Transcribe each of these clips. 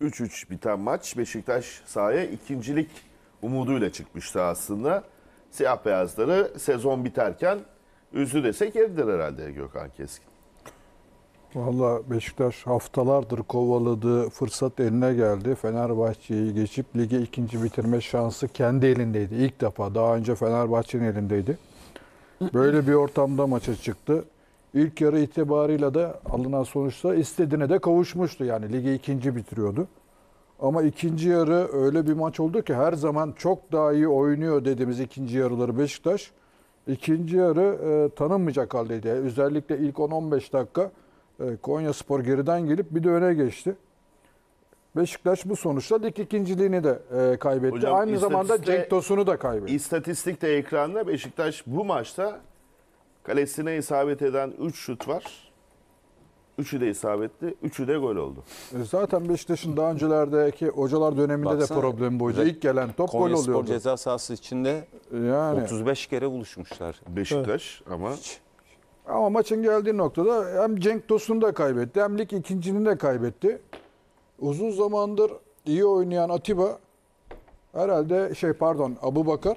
3-3 biten maç Beşiktaş sahaya ikincilik umuduyla çıkmıştı aslında. Siyah beyazları sezon biterken üzdü desek yeridir herhalde Gökhan Keskin. Valla Beşiktaş haftalardır kovaladığı fırsat eline geldi. Fenerbahçe'yi geçip ligi ikinci bitirme şansı kendi elindeydi. İlk defa daha önce Fenerbahçe'nin elindeydi. Böyle bir ortamda maça çıktı. İlk yarı itibarıyla da alınan sonuçta istediğine de kavuşmuştu. Yani ligi ikinci bitiriyordu. Ama ikinci yarı öyle bir maç oldu ki her zaman çok daha iyi oynuyor dediğimiz ikinci yarıları Beşiktaş. İkinci yarı e, tanınmayacak haldeydi. Özellikle ilk 10-15 dakika e, Konya Spor geriden gelip bir de öne geçti. Beşiktaş bu sonuçta lig ikinciliğini de e, kaybetti. Hocam, Aynı zamanda Cenk Tosun'u da kaybetti. İstatistik de ekranda Beşiktaş bu maçta kalesine isabet eden 3 şut var. Üçü de isabetli, üçü de gol oldu. E, Zaten Beşiktaş'ın daha öncelerdeki hocalar döneminde Baksana, de problem buydu. İlk gelen top gol Konya Spor oluyordu. ceza sahası içinde Yani 35 kere buluşmuşlar. Beşiktaş ama ama maçın geldiği noktada hem Cenk Tosun'u da kaybetti hem lig ikincini de kaybetti. Uzun zamandır iyi oynayan Atiba herhalde şey pardon Abu Bakar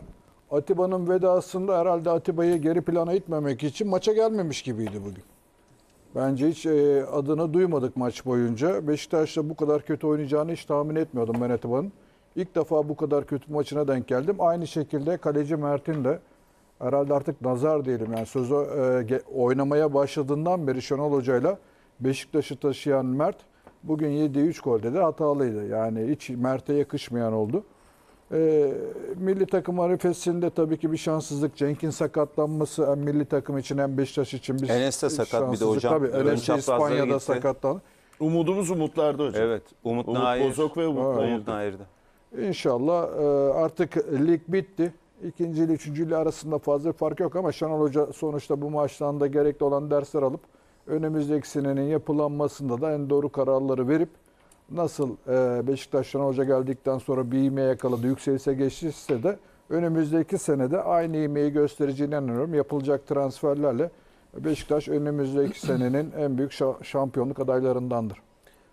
Atiba'nın vedasında herhalde Atiba'yı geri plana itmemek için maça gelmemiş gibiydi bugün. Bence hiç e, adını duymadık maç boyunca. Beşiktaş'ta bu kadar kötü oynayacağını hiç tahmin etmiyordum ben Atiba'nın. İlk defa bu kadar kötü maçına denk geldim. Aynı şekilde kaleci Mert'in de herhalde artık nazar diyelim yani sözü e, oynamaya başladığından beri Şenol Hoca'yla Beşiktaş'ı taşıyan Mert bugün yediği 3 golde de hatalıydı. Yani hiç Mert'e yakışmayan oldu. E, milli takım arifesinde tabii ki bir şanssızlık. Cenk'in sakatlanması hem milli takım için hem Beşiktaş için bir Enes de sakat bir de hocam. Tabii Ön Enes de çaprazlara İspanya'da gitti. sakatlandı. umudumuz umutlarda hocam. Evet. Umut, Umut Nair. Bozok ve Umut Evet. Nayır'dı. Umut Nair'de. İnşallah e, artık lig bitti. İkinci ile üçüncü ile arasında fazla bir fark yok ama Şenol Hoca sonuçta bu maçtan da gerekli olan dersler alıp önümüzdeki senenin yapılanmasında da en doğru kararları verip nasıl e, Beşiktaş Hoca geldikten sonra bir ivme yakaladı, yükselişe geçişse de önümüzdeki senede aynı ivmeyi göstereceğine inanıyorum. Yapılacak transferlerle Beşiktaş önümüzdeki senenin en büyük şa- şampiyonluk adaylarındandır.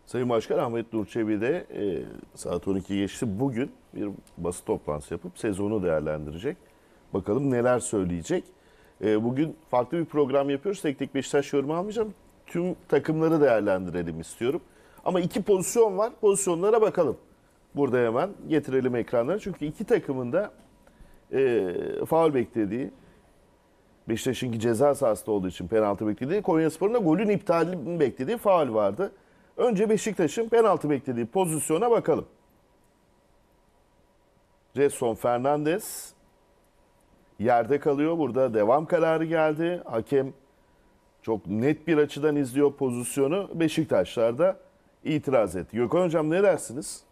Sayın Başkan Ahmet Nur de e, saat 12 geçti. Bugün bir basın toplantısı yapıp sezonu değerlendirecek. Bakalım neler söyleyecek. E, bugün farklı bir program yapıyoruz. Tek tek Beşiktaş yorumu almayacağım. Tüm takımları değerlendirelim istiyorum. Ama iki pozisyon var. Pozisyonlara bakalım. Burada hemen getirelim ekranlara. Çünkü iki takımın da e, faul beklediği, Beşiktaş'ınki ceza sahasında olduğu için penaltı beklediği, Konyaspor'un da golün iptalini beklediği faul vardı. Önce Beşiktaş'ın penaltı beklediği pozisyona bakalım. Jetson Fernandez yerde kalıyor. Burada devam kararı geldi. Hakem çok net bir açıdan izliyor pozisyonu. Beşiktaşlar da itiraz etti. Gökhan Hocam ne dersiniz?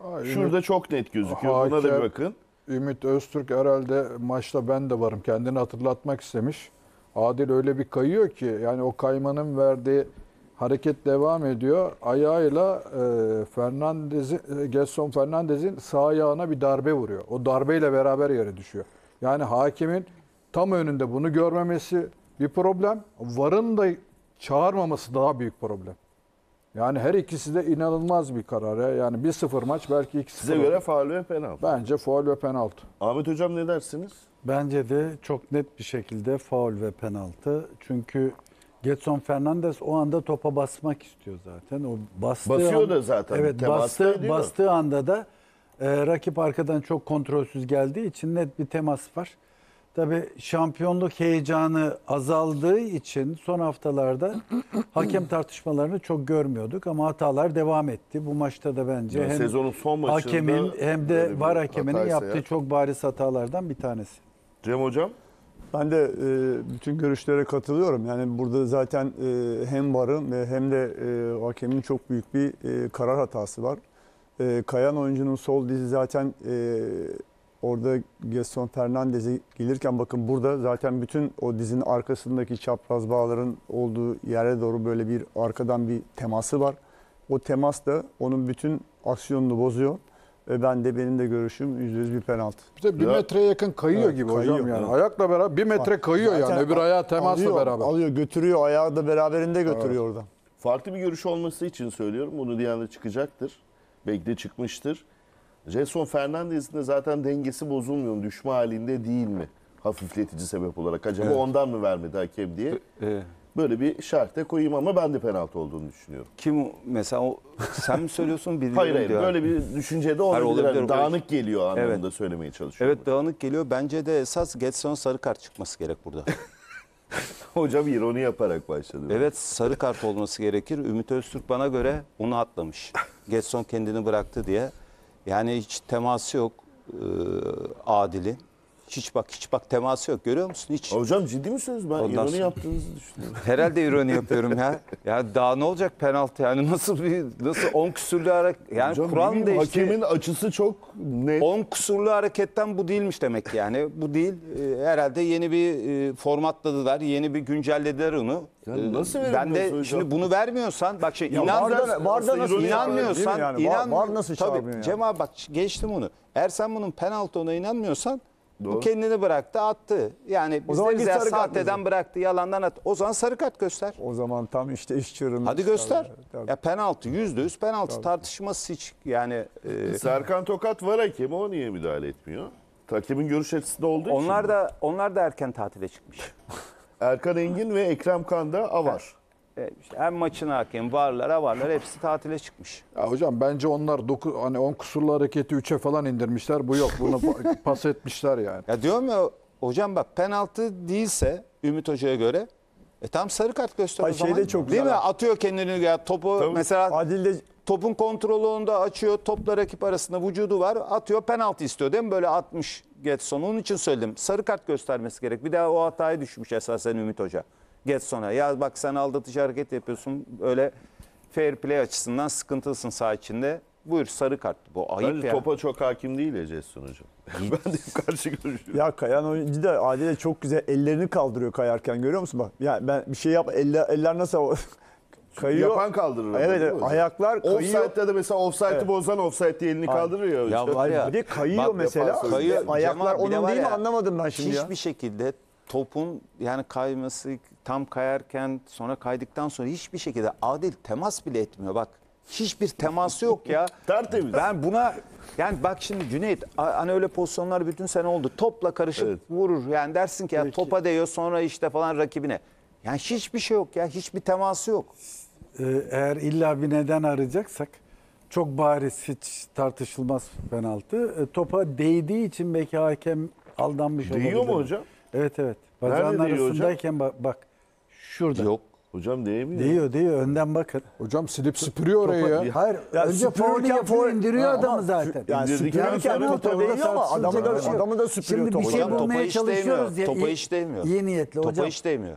Aa, Şurada çok net gözüküyor. Buna da bir Hakem- bakın. Ümit Öztürk herhalde maçta ben de varım. Kendini hatırlatmak istemiş. Adil öyle bir kayıyor ki yani o kaymanın verdiği hareket devam ediyor. Ayağıyla e, Fernandez'in e, Gelson Fernandez'in sağ ayağına bir darbe vuruyor. O darbeyle beraber yere düşüyor. Yani hakemin tam önünde bunu görmemesi bir problem. Varın da çağırmaması daha büyük problem. Yani her ikisi de inanılmaz bir karar. ya. Yani 1-0 maç belki 2-0. Size göre faul ve penaltı. Bence faul ve penaltı. Ahmet Hocam ne dersiniz? Bence de çok net bir şekilde faul ve penaltı. Çünkü Getson Fernandes o anda topa basmak istiyor zaten. O bastığı Basıyor an- da zaten, Evet, bastı, bastığı anda da e, rakip arkadan çok kontrolsüz geldiği için net bir temas var. Tabii şampiyonluk heyecanı azaldığı için son haftalarda hakem tartışmalarını çok görmüyorduk ama hatalar devam etti. Bu maçta da bence Yani hem sezonun son maçında hakemin hem de var hakeminin yaptığı ya. çok bariz hatalardan bir tanesi. Cem Hocam? Ben de e, bütün görüşlere katılıyorum. Yani burada zaten e, hem varın ve hem de e, hakemin çok büyük bir e, karar hatası var. E, kayan oyuncunun sol dizi zaten e, orada Gerson Fernandez'e gelirken bakın burada zaten bütün o dizinin arkasındaki çapraz bağların olduğu yere doğru böyle bir arkadan bir teması var. O temas da onun bütün aksiyonunu bozuyor. Ve ben de benim de görüşüm %100 bir penaltı. Bir de bir Ya- metreye yakın kayıyor Evet, gibi kayıyor, hocam yani. evet. Ayakla beraber bir metre kayıyor yani. Öbür ayağı temasla alıyor, beraber. Alıyor, götürüyor. Ayağı da beraberinde götürüyor oradan. Farklı bir görüş olması için söylüyorum. Bunu diyen de çıkacaktır. belki de çıkmıştır. Jason Fernandez'in de zaten dengesi bozulmuyor mu? Düşme halinde değil mi? Hafifletici sebep olarak. Acaba ondan mı vermedi hakem diye. Ee, Böyle bir şart koyayım ama ben de penaltı olduğunu düşünüyorum. kim mesela o, sen mi söylüyorsun biliyorum Hayır hayır diyor. böyle bir düşünce de olabilir. olabilir, Hani böyle- dağınık geliyor anlamında Evet. söylemeye çalışıyorum. Evet dağınık geliyor. Bence de esas Getson sarı kart çıkması gerek burada. Hocam ironi yaparak başladı. evet sarı kart olması gerekir. Ümit Öztürk bana göre onu atlamış. Getson kendini bıraktı diye. Yani hiç teması yok e, Adil'in. Hiç bak hiç bak teması yok görüyor musun? Hiç. Hocam ciddi misiniz? Ben Ondan ironi sonra- yaptığınızı düşünüyorum. Herhalde ironi yapıyorum ya. Ya daha ne olacak penaltı yani nasıl bir nasıl 10 küsurlu hareket yani Hocam kural ne mı bileyim, değişti? Hakemin açısı çok net. 10 kusurlu hareketten bu değilmiş demek ki yani. Bu değil. Ee, herhalde yeni bir e, formatladılar. Yeni bir güncellediler onu. Ya Ee, nasıl ben de hocam? şimdi bunu vermiyorsan bak şey inan Varda- Varda nasıl ironi inanmıyorsan yani? Var- inan var nasıl Tabii, çağırmıyor yani? Cem abi bak geçtim onu. Eğer sen bunun penaltı ona inanmıyorsan bu Doğru. kendini bıraktı attı. Yani O zaman biz git deriz ya sarı kart sahteden bıraktı yalandan attı. O zaman sarı kart göster. O zaman tam işte iş çığırında. Hadi göster. Tabii. Ya penaltı yüzde yüz penaltı tartışması hiç yani e, Serkan Tokat var hakemi o niye müdahale etmiyor? Hakemin görüş açısında olduğu için. onlar mi? da onlar da erken tatile çıkmış. Erkan Engin ve Ekrem Kan da avar. E, işte hem maçın hakem, varlar, avarlar hepsi tatile çıkmış. Ya hocam bence onlar doku, hani 10 kusurlu hareketi 3'e falan indirmişler. Bu yok. Bunu pa- pas etmişler yani. Ya diyorum ya hocam bak penaltı değilse Ümit Hoca'ya göre e tam sarı kart göster Ay, o zaman. şeyde çok Değil mi? güzel. Atıyor kendini ya topu Tabii. mesela Adil de topun kontrolünde açıyor. Topla rakip arasında vücudu var. Atıyor penaltı istiyor değil mi? Böyle 60 Getson. Onun için söyledim. Sarı kart göstermesi gerek. Bir daha o hatayı düşmüş esasen Ümit Hoca. Getson'a. Ya bak sen aldatıcı hareket yapıyorsun. Öyle fair play açısından sıkıntılısın saha içinde. Buyur sarı kart. Bu ayıp Bence ya. topa çok hakim değil ya Jason hocam. ben de karşı görüşüyorum. Ya Kayan oyuncu da Adil'e çok güzel ellerini kaldırıyor kayarken görüyor musun bak. Ya ben bir şey yap eller, eller nasıl kayıyor. Yapan kaldırır. Evet, değil mi evet ayaklar kayıyor. Offside'de de mesela offside'ı Evet. bozan offside'de elini kaldırıyor. Ya işte. var ya. Bir de kayıyor Bak, mesela. Kayıyor. Ayaklar Cemal, onun değil mi anlamadım ben şimdi ya. Hiçbir şekilde topun yani kayması tam kayarken sonra kaydıktan sonra hiçbir şekilde adil temas bile etmiyor bak. Hiçbir teması yok ya. Tertemiz. Ben buna yani bak şimdi Cüneyt hani öyle pozisyonlar bütün sene oldu. Topla karışıp Evet. vurur. Yani dersin ki ya topa değiyor sonra işte falan rakibine. Yani hiçbir şey yok ya. Hiçbir teması yok. Ee, eğer illa bir neden arayacaksak çok bariz hiç tartışılmaz penaltı. E, topa değdiği için belki hakem aldanmış olabilir. Değiyor mu hocam? Evet evet. Nerede Bacağın değiyor hocam? arasındayken bak, bak şurada. Yok. Hocam değmiyor. Değiyor değiyor önden bakın. Hocam silip süpürüyor orayı ya. Hayır Ya önce süpürürken yapıyor faul- indiriyor Ama adamı zaten. Yani İndirdikten süpürürken sonra topa topa değiyor ama adamı da, tartışılacak bir şey yok. adamı da süpürüyor Şimdi bir şey Hocam topa bulmaya hiç değmiyor. çalışıyoruz ya. Topa hiç değmiyor. İyi niyetli Topa hocam. hiç değmiyor.